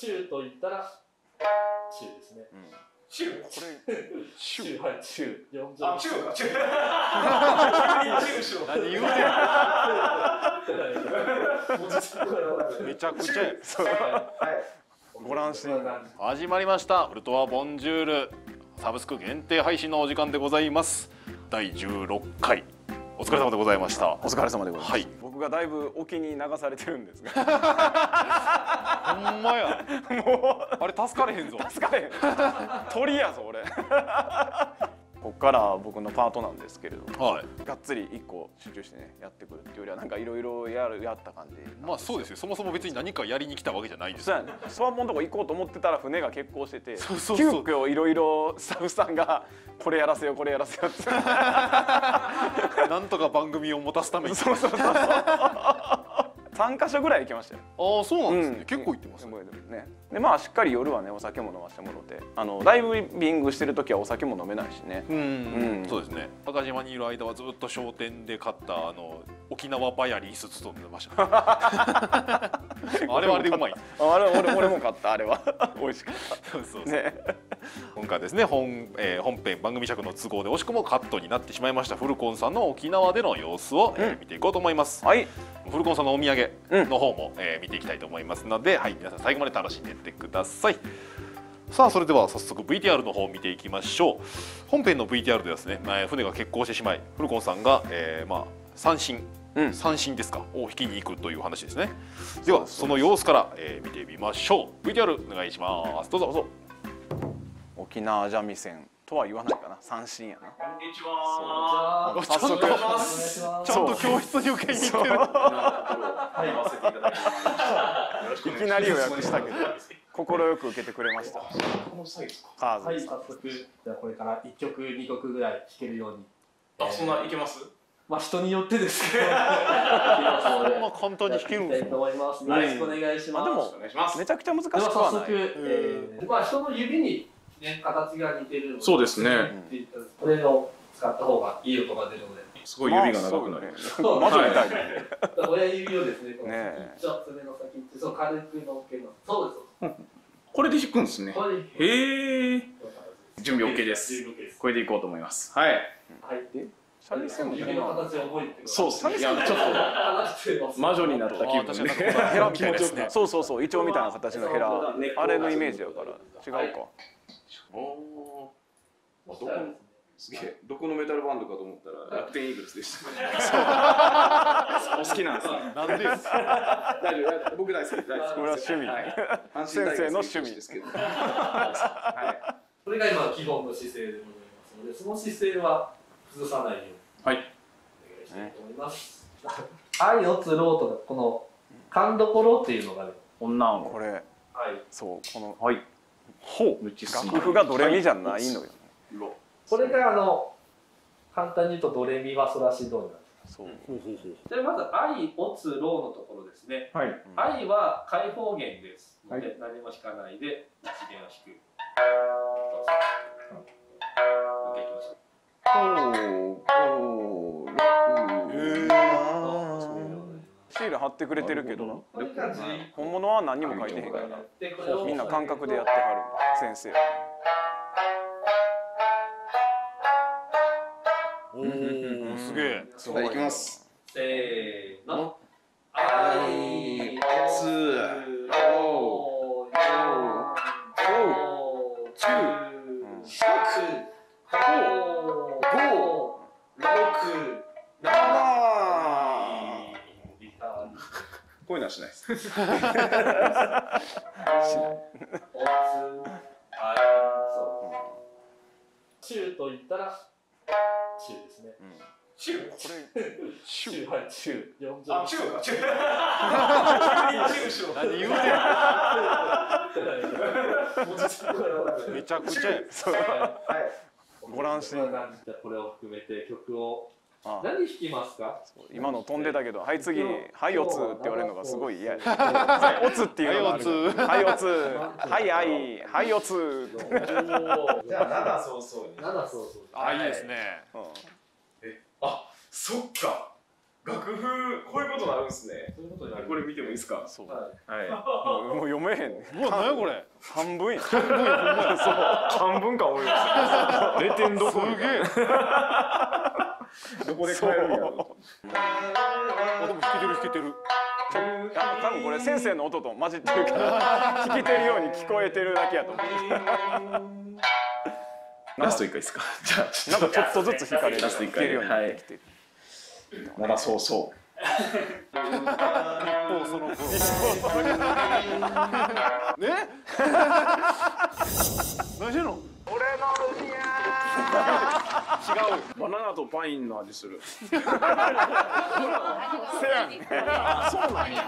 中と言ったら中ですね。中。これシュ中はい中。四あ中か。中。中。しよう何言うてん。めちゃくちゃや。そう。はいご乱心。始まりました。フルトワボンジュール。サブスク限定配信のお時間でございます。第16回。お疲れ様でございました。お疲れ様でございます、はい。僕がだいぶ沖に流されてるんですが。ほんまや。もう。あれ助かれへんぞ。助かれへん。鳥やぞ俺こっから僕のパートなんですけれどはい。がっつり一個集中してねやってくるっていうよりはなんかいろいろやるやった感じまあそうですよ。そもそも別に何かやりに来たわけじゃないんです。よそうやね。スワンポンのとこ行こうと思ってたら船が欠航しててそうそう急そう。遽いろいろスタッフさんがこれやらせよこれやらせよって。なんとか番組を持たすために。そうそうそうそう3箇所ぐらい行きましたよ。ああそうなんですね、うん。結構行ってますね。ねでまあしっかり夜はねお酒も飲ませてもらってあのダイビングしてる時はお酒も飲めないしね。うん、うん。そうですね。高島にいる間はずっと商店で買ったあの沖縄バヤリース包んでました あれはあれでうまい。ああれ俺俺も買ったあれは。美味しかっそうそうたね。今回はですね本,、えー本編番組尺の都合で惜しくもカットになってしまいましたフルコンさんの沖縄での様子を、えー見ていこうと思います、はいフルコンさんのお土産の方も、えー見ていきたいと思いますので、はい、皆さん最後まで楽しんでいってください。さあそれでは早速 VTR の方を見ていきましょう。本編の VTR ではですね、えー船が欠航してしまいフルコンさんが、えーまあ三振。うん。三振ですか？を引きに行くという話ですね。ではその様子から、えー見てみましょう。VTR お願いします。どうぞどうぞ。沖縄三味線とは言わないかな。三振やな。こんにちは。ちゃんと教室に受けに行ってる。はい言わせていただきますいきなり予約したけど快く受けてくれました。はい、早速じゃあこれから一曲二曲ぐらい弾けるように。あそんないけます？まあ人によってです。けど。そんな簡単に弾けるんです。よ。ろしくお願いします。あでもお願いします。めちゃくちゃ難しくでは早速、はないえーまあ人の指にね形が似てるのそうですね。これを使った方がいい音が出るので。すごい指が長くなりますまあそうね親指をですね、こ爪の先っちょそう軽く乗っけます。そうです。これで弾くんですね。これでへえ。準備 OK です。準備 OK です。これでいこうと思います。はい。はい。三味線も指の形を覚えて。そうですね。いやちょっ。と魔女になった気分。あ確かになんかこんなヘラみたいなやつねそうそうそうイチョウみたいな形のヘラあれのイメージやから。違うか。おーどこすげえどこのメタルバンドかと思ったら楽天イーグルスでした。お好きなんですね。なんでよ大丈夫。僕大好き。大好きこれは趣味。はい先生の趣味。ですけど。はこれが今基本の姿勢でございますので、その姿勢は崩さないように。はい。お願いしたいと思います。愛を釣ろうとかこの勘どころっていうのがね、女を。これ。はい。そうこの。はい。ほむち楽譜がドレミじゃないのよ。ロこれがあの簡単に言うとドレミファソラシドになる。そう。でまず愛を釣ろうのところですね。はい。愛は開放弦です。ので、は何も弾かないで一弦を弾く。ってくれてるけど。本物は何にも書いてへんからみんな感覚でやってはる先生おおすげえ。い行きます。せーの。いはしない。です中と言ったら中ですね。中。これ中。はい中。四あ中。か中。中。何言うてんめちゃくちゃやそうはい。ご乱心じゃあこれを含めて曲をあ何弾きますか？今の飛んでたけど「はい次はいおつ」って言われるのがすごい嫌や。はいおつっていうのがあるはいおつ。はいはいはい おつ。じゃあ七早々に。七そうそう。あいいですね。うん。あそっか。楽譜こういうことになるんですね。そういうことになる。これ見てもいいですか？そう。はい。もう読読めへん。ねうわ何やこれ？半分や。半分や。そう。半分か多いわ0点どこすげえどこで買えるんやろ。あでも弾けてる弾けてる。いや多分これ先生の音と混じってるから 聞きてるように聞こえてるだけやと思う。ラスト一回ですか。じゃあちょっなんかちょっとずつ弾かれるラスト一回。弾けるようになってきてる、とまだそうそう。一方その分。ね？何してんの？バナナとパインの味する。せやん。そうなんや